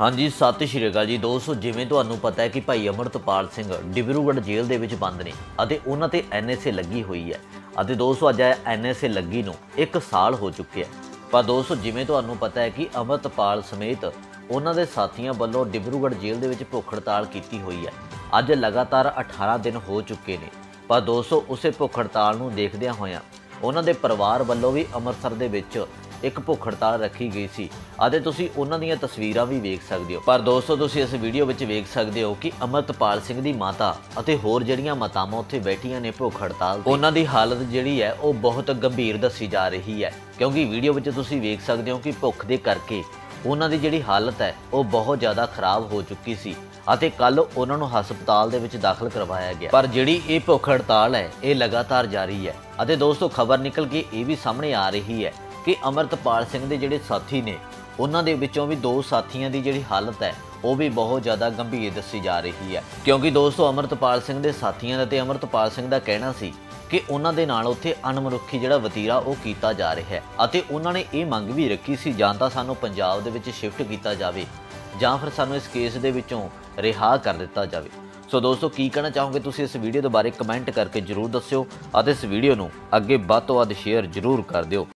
ਹਾਂਜੀ, ਸਤਿ ਸ਼੍ਰੀ ਅਕਾਲ ਜੀ ਦੋਸਤੋ, ਜਿਵੇਂ ਤੁਹਾਨੂੰ ਪਤਾ ਹੈ ਕਿ ਭਾਈ ਅਮਰਤਪਾਲ ਸਿੰਘ ਡਿਬਰੂਗੜ੍ਹ ਜੇਲ੍ਹ ਦੇ ਵਿੱਚ ਬੰਦ ਨੇ ਅਤੇ ਉਹਨਾਂ ਤੇ ਐਨਐਸਏ ਲੱਗੀ ਹੋਈ ਹੈ। ਅਤੇ ਦੋਸਤੋ, ਅੱਜ ਐਨਐਸਏ ਲੱਗੀ ਨੂੰ 1 ਸਾਲ ਹੋ ਚੁੱਕਿਆ ਪਰ ਦੋਸਤੋ, ਜਿਵੇਂ ਤੁਹਾਨੂੰ ਪਤਾ ਹੈ ਕਿ ਅਮਰਤਪਾਲ ਸਮੇਤ ਉਹਨਾਂ ਦੇ ਸਾਥੀਆਂ ਵੱਲੋਂ ਡਿਬਰੂਗੜ੍ਹ ਜੇਲ੍ਹ ਦੇ ਵਿੱਚ ਭੁੱਖ ਹੜਤਾਲ ਕੀਤੀ ਹੋਈ ਹੈ। ਅੱਜ ਲਗਾਤਾਰ 18 ਦਿਨ ਹੋ ਚੁੱਕੇ ਨੇ। ਪਰ ਦੋਸਤੋ, ਉਸੇ ਭੁੱਖ ਹੜਤਾਲ ਨੂੰ ਦੇਖਦਿਆਂ ਹੋਇਆਂ ਉਹਨਾਂ ਦੇ ਪਰਿਵਾਰ ਵੱਲੋਂ ਵੀ ਅੰਮ੍ਰਿਤਸਰ ਦੇ ਵਿੱਚ ਇੱਕ ਭੁੱਖ ਹੜਤਾਲ ਰੱਖੀ ਗਈ ਸੀ। ਅਤੇ ਤੁਸੀਂ ਉਹਨਾਂ ਦੀਆਂ ਤਸਵੀਰਾਂ ਵੀ ਵੇਖ ਸਕਦੇ ਹੋ। ਪਰ ਦੋਸਤੋ, ਤੁਸੀਂ ਇਸ ਵੀਡੀਓ ਵਿੱਚ ਵੇਖ ਸਕਦੇ ਹੋ ਕਿ ਅਮਰਤਪਾਲ ਸਿੰਘ ਦੀ ਮਾਤਾ ਅਤੇ ਹੋਰ ਜਿਹੜੀਆਂ ਮਾਤਾਵਾਂ ਉੱਥੇ ਬੈਠੀਆਂ ਨੇ ਭੁੱਖ ਹੜਤਾਲ ਤੇ, ਉਹਨਾਂ ਦੀ ਹਾਲਤ ਜਿਹੜੀ ਹੈ, ਉਹ ਬਹੁਤ ਗੰਭੀਰ ਦੱਸੀ ਜਾ ਰਹੀ ਹੈ। ਕਿਉਂਕਿ ਵੀਡੀਓ ਵਿੱਚ ਤੁਸੀਂ ਵੇਖ ਸਕਦੇ ਹੋ ਕਿ ਭੁੱਖ ਦੇ ਕਰਕੇ ਉਹਨਾਂ ਦੀ ਜਿਹੜੀ ਹਾਲਤ ਹੈ, ਉਹ ਬਹੁਤ ਜ਼ਿਆਦਾ ਖਰਾਬ ਹੋ ਚੁੱਕੀ ਸੀ ਅਤੇ ਕੱਲ ਉਹਨਾਂ ਨੂੰ ਹਸਪਤਾਲ ਦੇ ਵਿੱਚ ਦਾਖਲ ਕਰਵਾਇਆ ਗਿਆ। ਪਰ ਜਿਹੜੀ ਇਹ ਭੁੱਖ ਹੜਤਾਲ ਹੈ, ਇਹ ਲਗਾਤਾਰ ਜਾਰੀ ਹੈ। ਅਤੇ ਦੋਸਤੋ, ਖਬਰ ਨਿਕਲ ਕੇ ਇਹ ਵੀ ਸਾਹਮਣੇ ਆ ਰਹੀ ਹੈ ਕਿ ਅਮਰਤਪਾਲ ਸਿੰਘ ਦੇ ਜਿਹੜੇ ਸਾਥੀ ਨੇ, ਉਹਨਾਂ ਦੇ ਵਿੱਚੋਂ ਵੀ ਦੋ ਸਾਥੀਆਂ ਦੀ ਜਿਹੜੀ ਹਾਲਤ ਹੈ, ਉਹ ਵੀ ਬਹੁਤ ਜ਼ਿਆਦਾ ਗੰਭੀਰ ਦੱਸੀ ਜਾ ਰਹੀ ਹੈ। ਕਿਉਂਕਿ ਦੋਸਤੋ, ਅਮਰਤਪਾਲ ਸਿੰਘ ਦੇ ਸਾਥੀਆਂ ਦਾ ਤੇ ਅਮਰਤਪਾਲ ਸਿੰਘ ਦਾ ਕਹਿਣਾ ਸੀ ਕਿ ਉਹਨਾਂ ਦੇ ਨਾਲ ਉੱਥੇ ਅਨਮਨੁੱਖੀ ਜਿਹੜਾ ਵਤੀਰਾ, ਉਹ ਕੀਤਾ ਜਾ ਰਿਹਾ ਹੈ ਅਤੇ ਉਹਨਾਂ ਨੇ ਇਹ ਮੰਗ ਵੀ ਰੱਖੀ ਸੀ, ਜਾਂ ਤਾਂ ਸਾਨੂੰ ਪੰਜਾਬ ਦੇ ਵਿੱਚ ਸ਼ਿਫਟ ਕੀਤਾ ਜਾਵੇ, ਜਾਂ ਫਿਰ ਸਾਨੂੰ ਇਸ ਕੇਸ ਦੇ ਵਿੱਚੋਂ ਰਿਹਾ ਕਰ ਦਿੱਤਾ ਜਾਵੇ। ਸੋ ਦੋਸਤੋ, ਕੀ ਕਹਿਣਾ ਚਾਹੋਗੇ ਤੁਸੀਂ ਇਸ ਵੀਡੀਓ ਦੇ ਬਾਰੇ? ਕਮੈਂਟ ਕਰਕੇ ਜਰੂਰ ਦੱਸਿਓ ਅਤੇ ਇਸ ਵੀਡੀਓ ਨੂੰ ਅੱਗੇ ਵੱਧ ਤੋਂ ਵੱਧ ਸ਼ੇਅਰ ਜਰੂਰ ਕਰ ਦਿਓ।